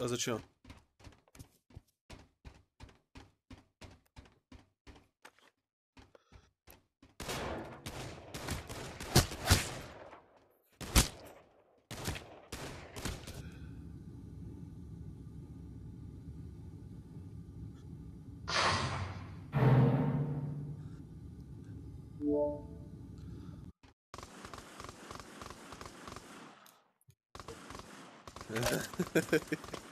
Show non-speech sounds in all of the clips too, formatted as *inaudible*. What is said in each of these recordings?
А зачем? *laughs*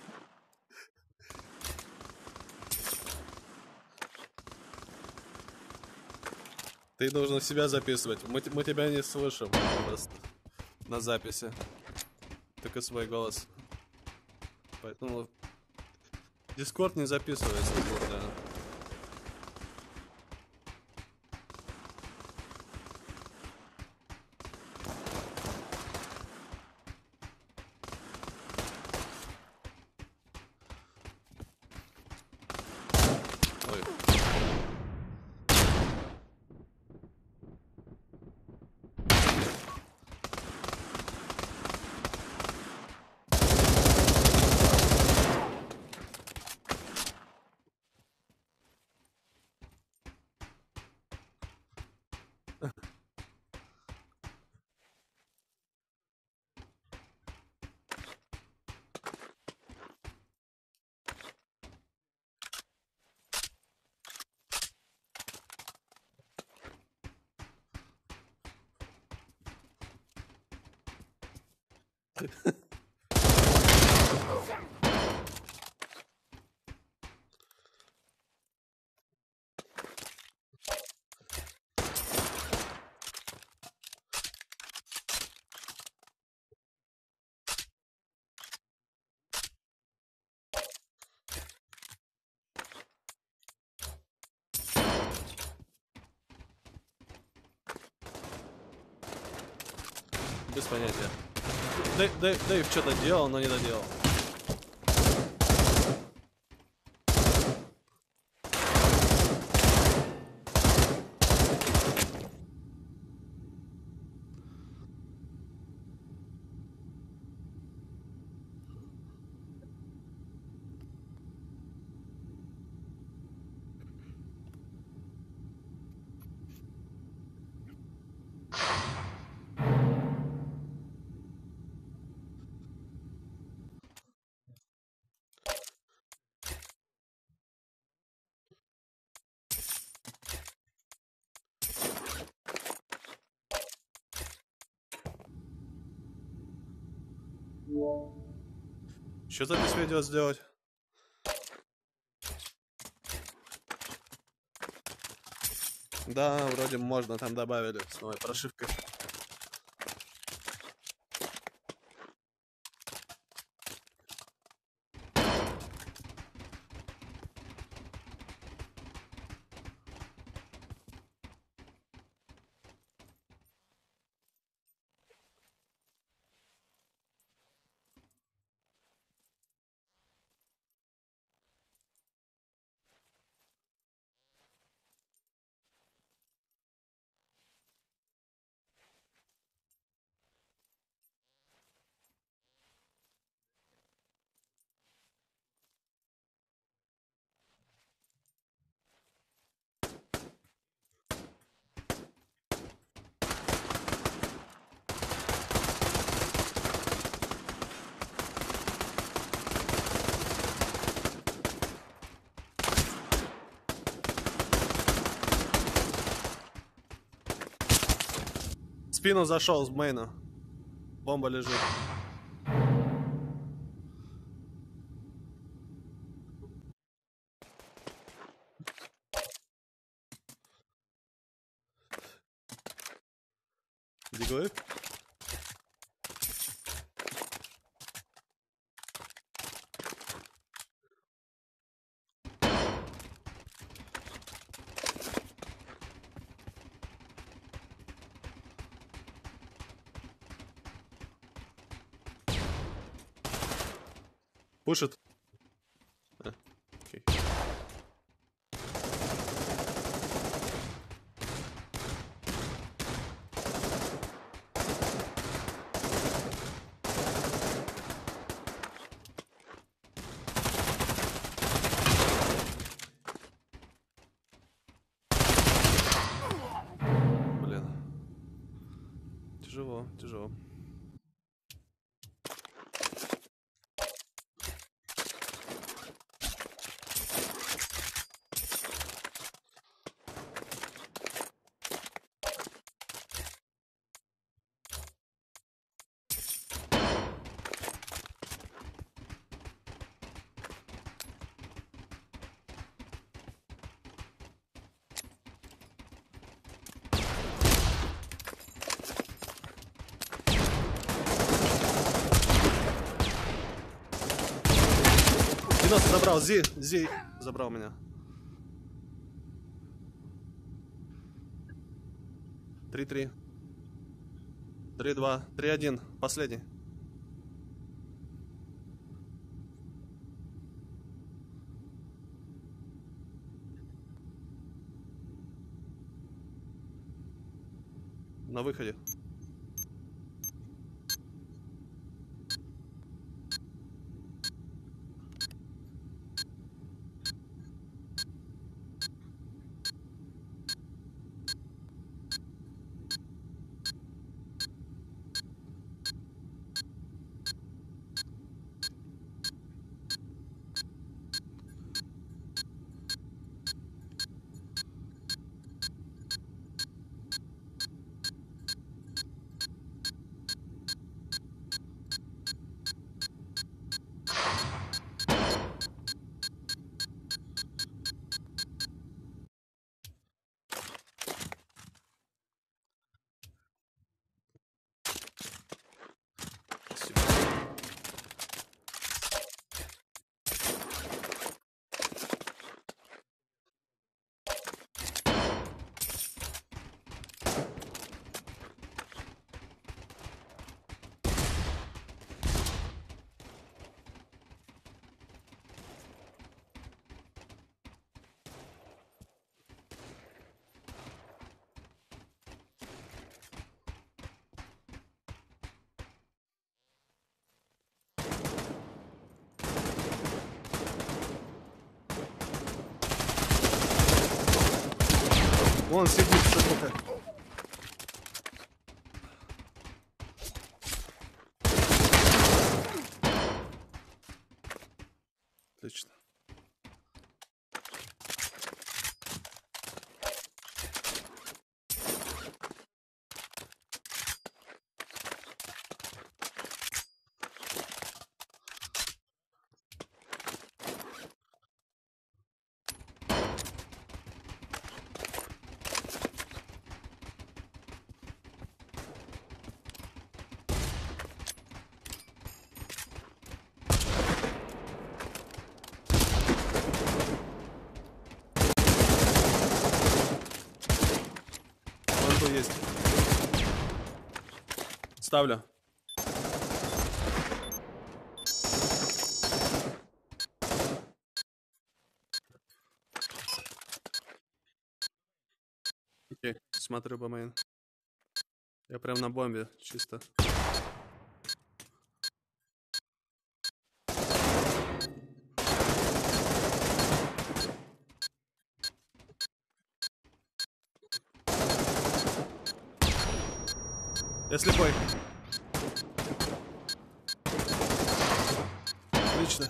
Ты должен себя записывать. Мы, мы тебя не слышим на записи. Только свой голос. Поэтому Дискорд не записывается. да. Без понятия. Дэйв, Дэйв, Дэйв что-то делал, но не доделал. Что запись видео сделать? Да, вроде можно, там добавили с новой прошивкой. Спину зашел с мейна. Бомба лежит. Пушит. А, 90 забрал, Зи, Зи забрал меня. Три-три. Три-два. Три-один. Последний. На выходе. Вон сидит, сука. Отлично. Вон тут есть. Ставлю. Окей, смотрю по мейн. Я прям на бомбе, чисто. Я слепой. Отлично.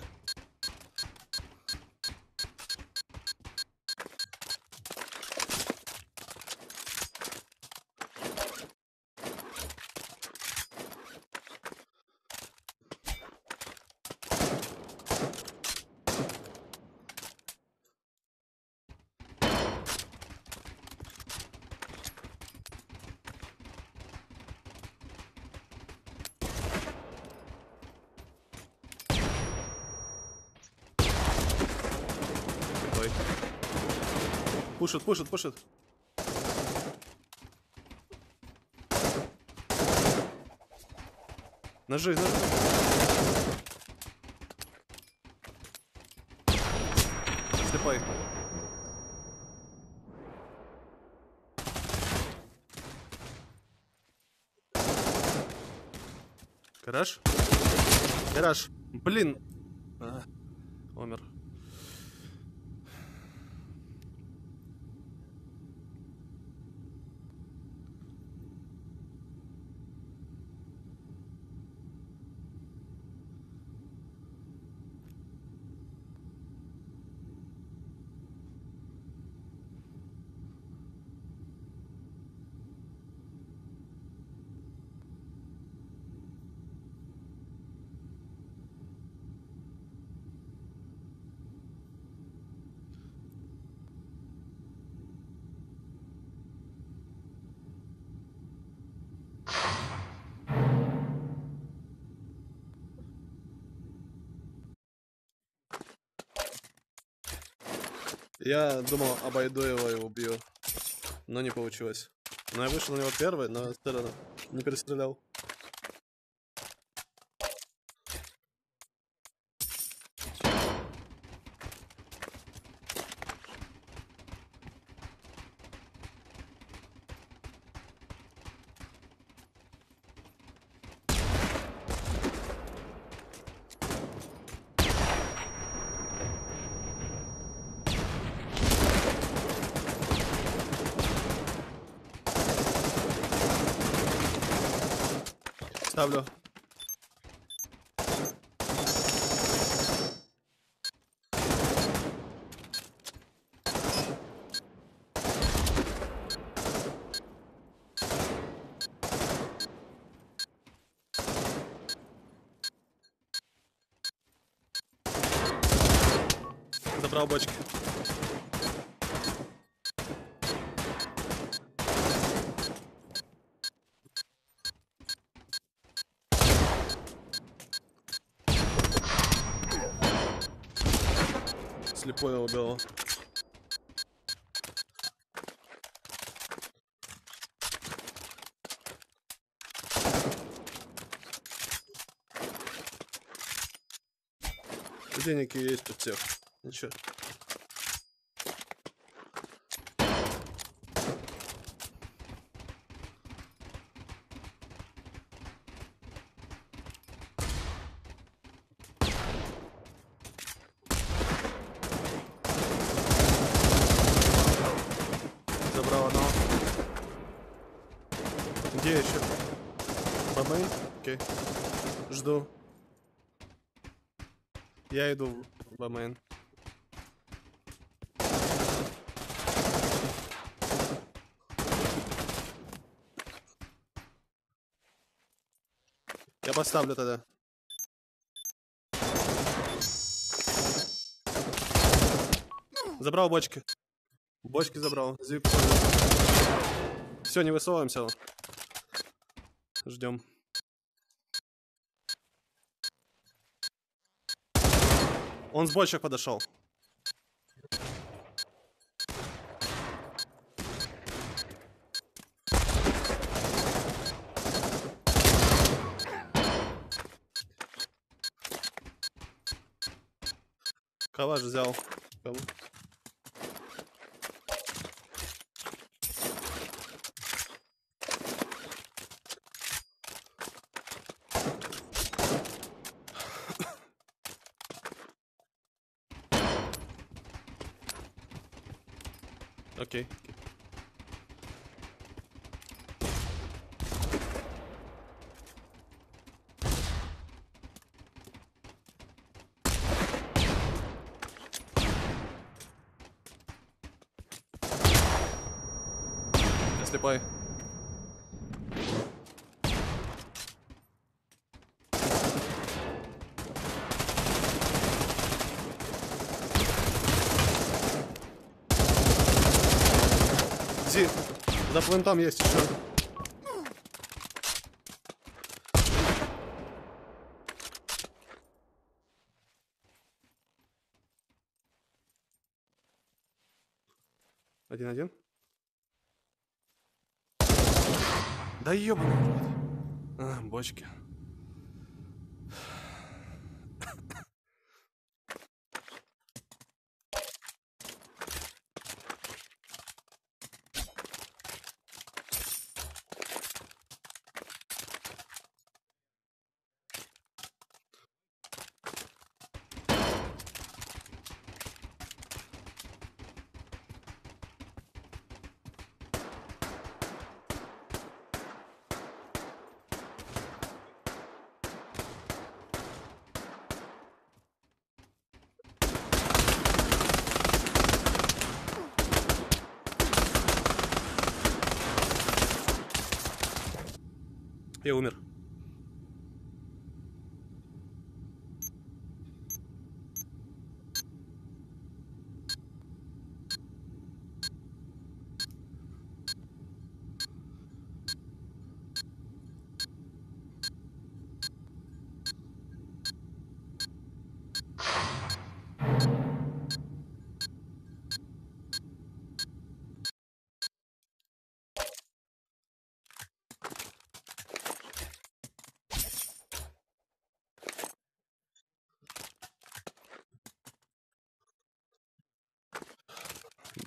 Пушит, пушит, пушит. Ножи, ножи. Слепой. Гараж? Гараж. Блин. А, умер. Я думал, обойду его и убью. Но не получилось. Но я вышел на него первый, но не перестрелял. Ставлю. Забрал бочки. Слепое убил. Денег есть у всех. Ничего. Забрал одного. Где еще? Бабейн? Окей. Жду. Я иду Бамейн. Я поставлю тогда. Забрал бочки. Бочки забрал. Зип. Все, не высовываемся. Ждем. Он с бочек подошел. Калаш взял. Кого? Окей. окей. Я слепой. Зи, за плентом есть еще. Один-один. Да ёбаный. А, бочки.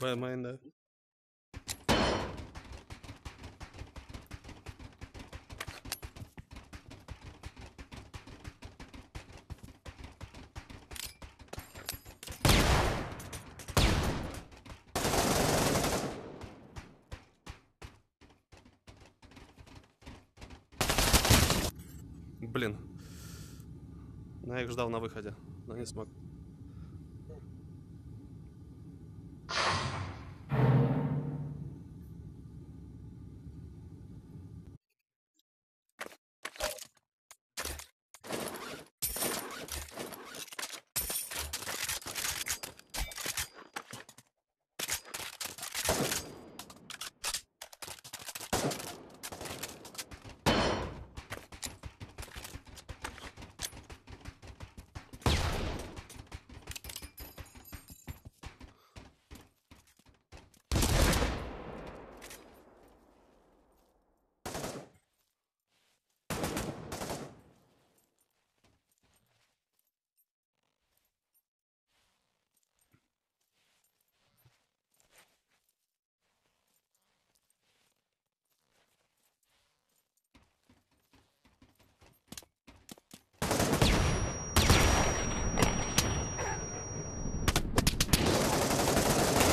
Мейн, да. Блин. Я их ждал на выходе, но не смог.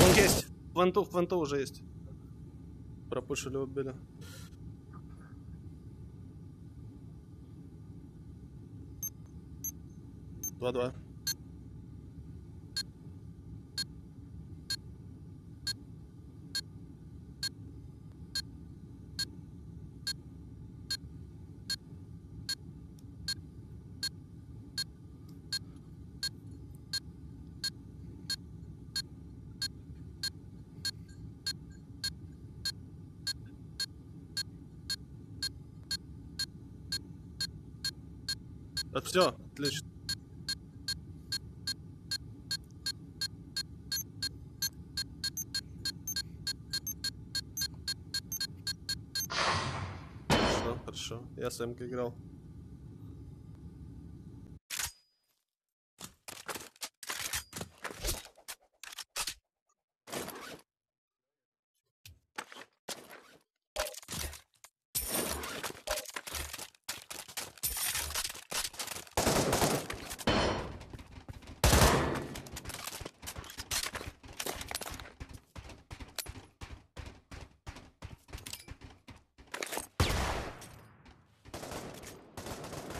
Вон Ванту, ванту уже есть. Пропушили, убили. Два-два. Все, отлично. Хорошо. Я с Эмкой играл.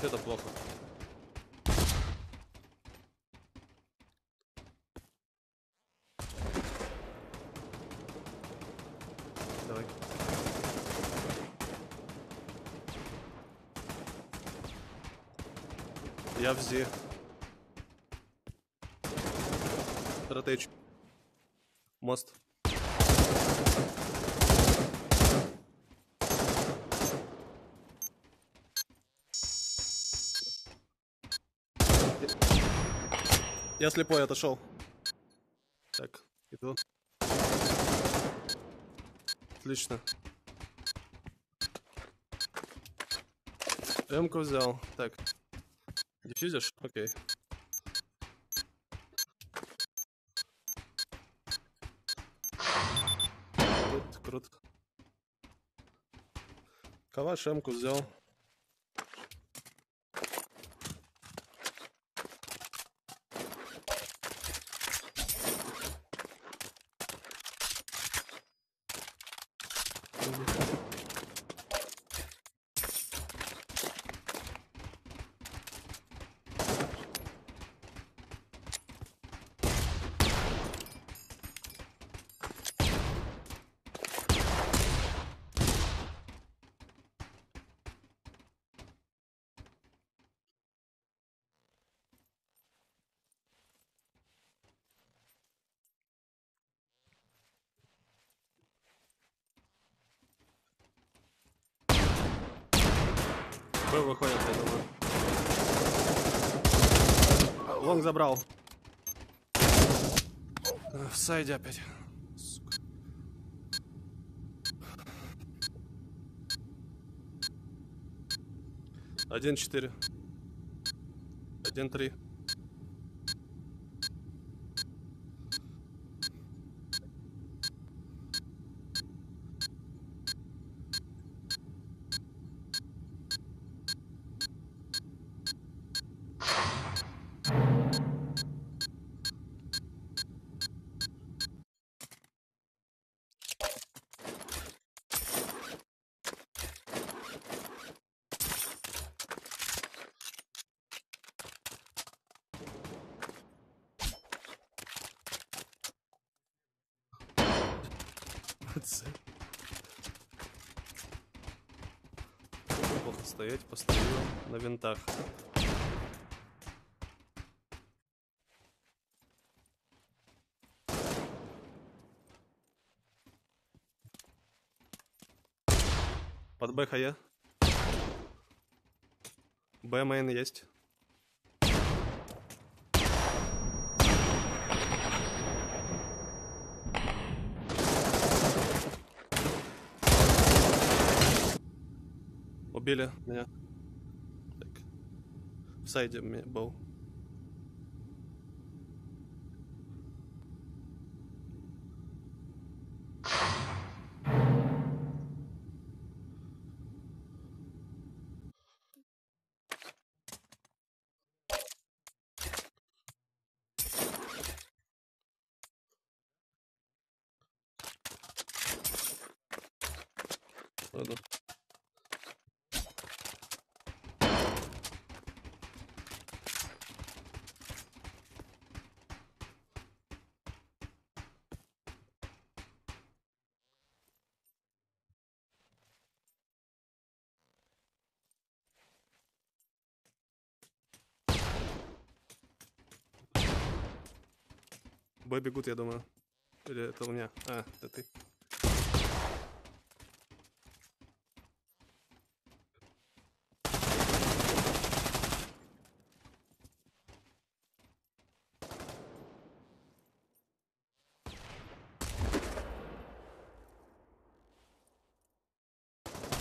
Это плохо. Давай. Я в Зи. Ротейч. Мост. Я слепой отошел. Так, иду. Отлично. М-ку взял. Так. Дефьюзишь? Окей. Круто, круто. Калаш М-ку взял. Thank you. Б выходит, я думаю. А, Лонг забрал. Э, В сайде опять. Сука. Один четыре. Один три. Молодцы. Плохо стоять, постою на винтах. Под Б хая. Б мейн есть. Убили меня. Так. В сайде мне был. Б бегут, я думаю. Или это у меня? А, это ты.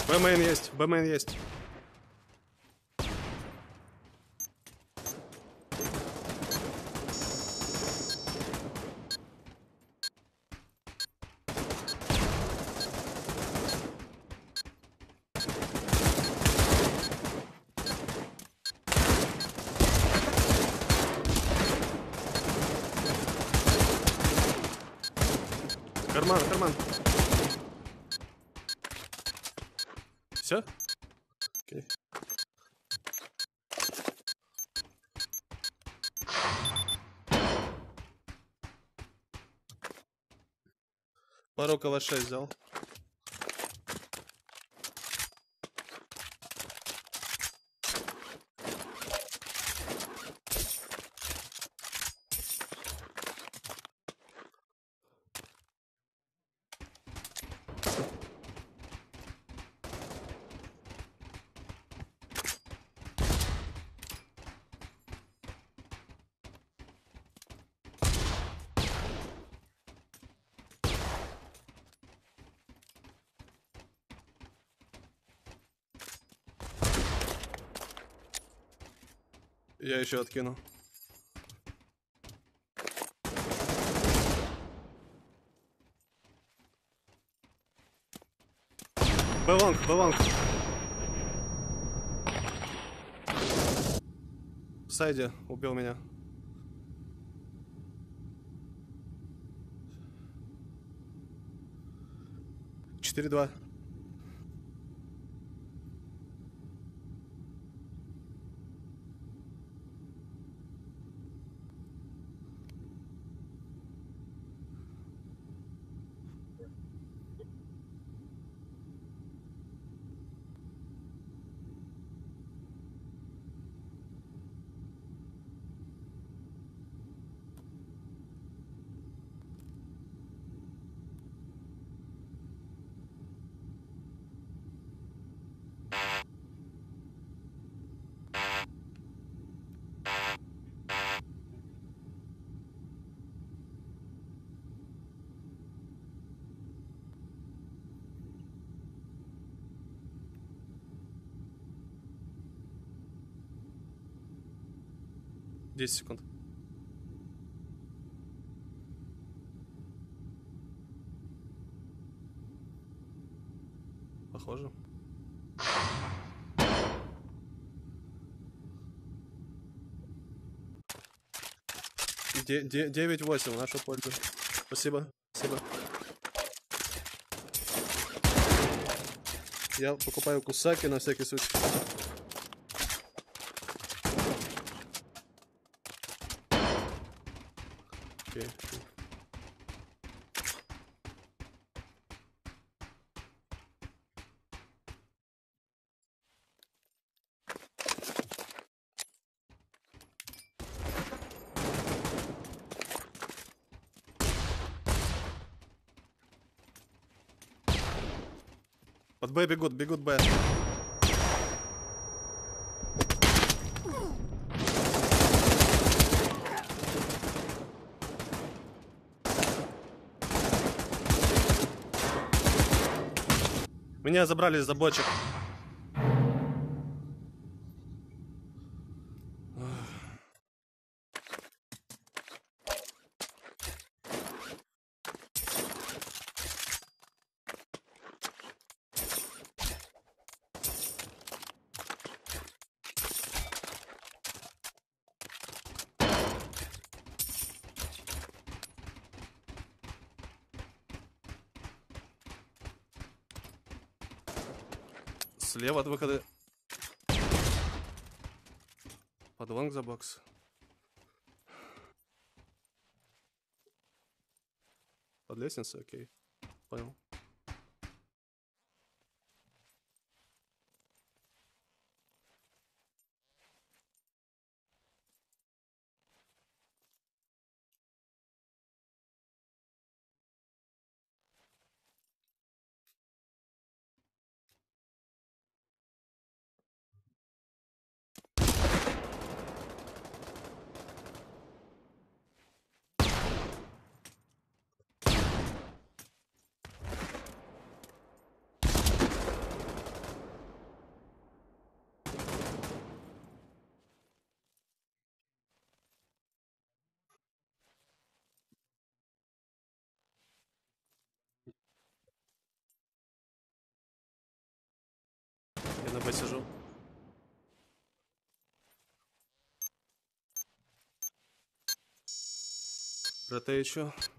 B main есть, B main есть. Пару калашей взял. Я еще откину. Белонг, белонг. Сайди убил меня. Четыре-два. 10 секунд. Похоже. Девять восемь, нашу пользу. Спасибо, спасибо. Я покупаю кусаки на всякий случай. Под Б бегут, бегут Б. Меня забрали из-за бочек. Слева от выхода. Под лонг за бокс. Под лестницей, окей. Понял. На Б сижу. Да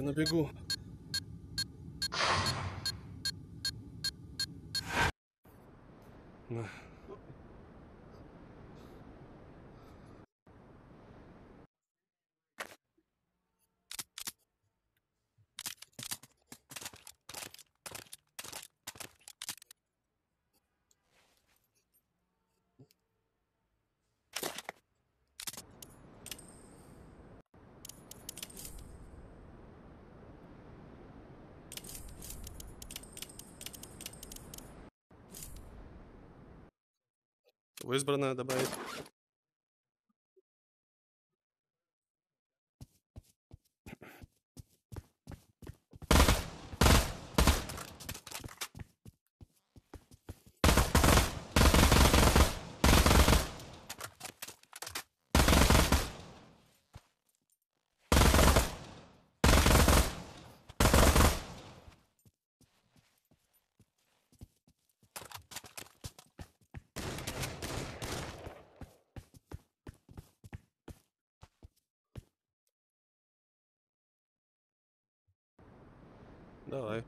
на бегу. В избранное добавить. No, I,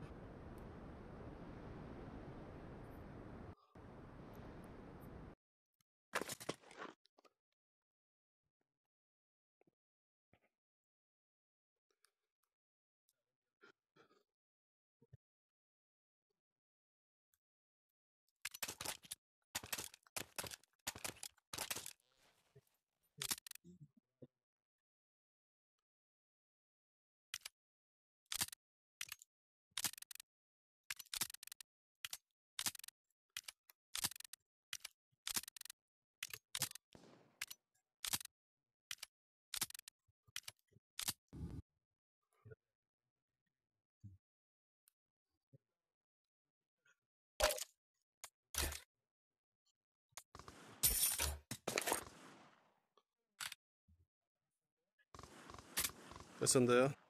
Давай. СНД.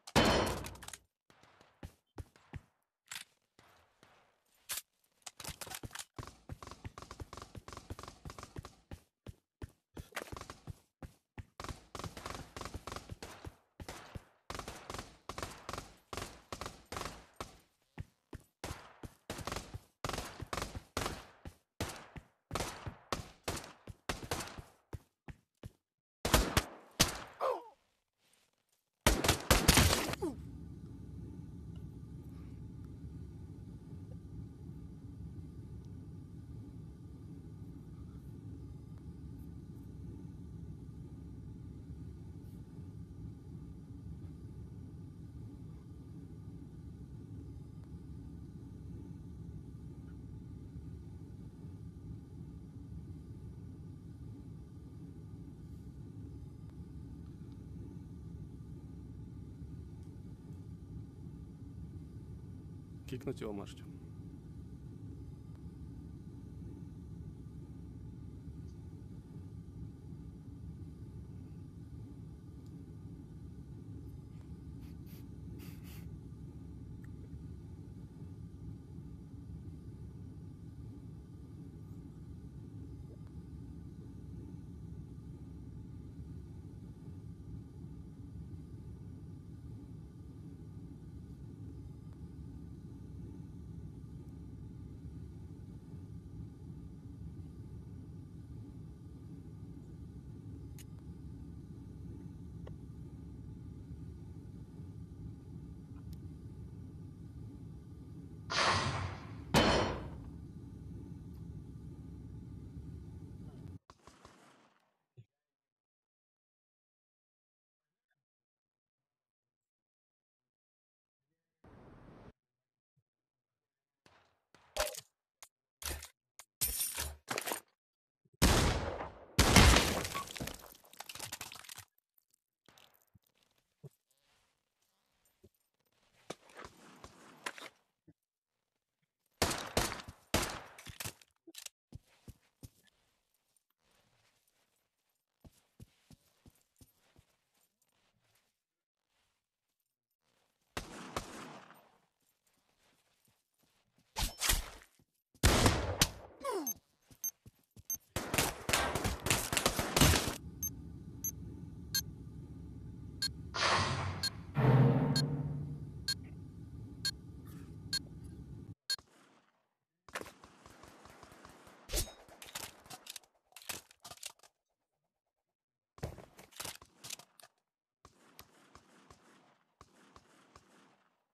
Кикнуть его можете.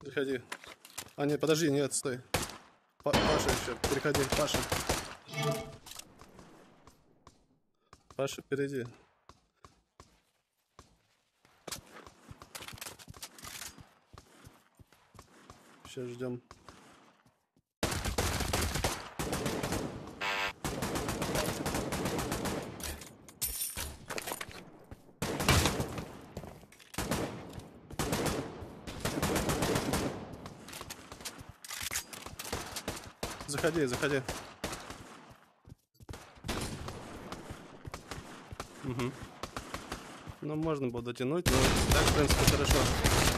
Переходи. А, нет, подожди, нет, стой. Па- Паша еще, переходи, Паша. Паша, впереди. Сейчас ждем. Заходи, заходи. Угу. Ну, можно было дотянуть, но так, в принципе, хорошо.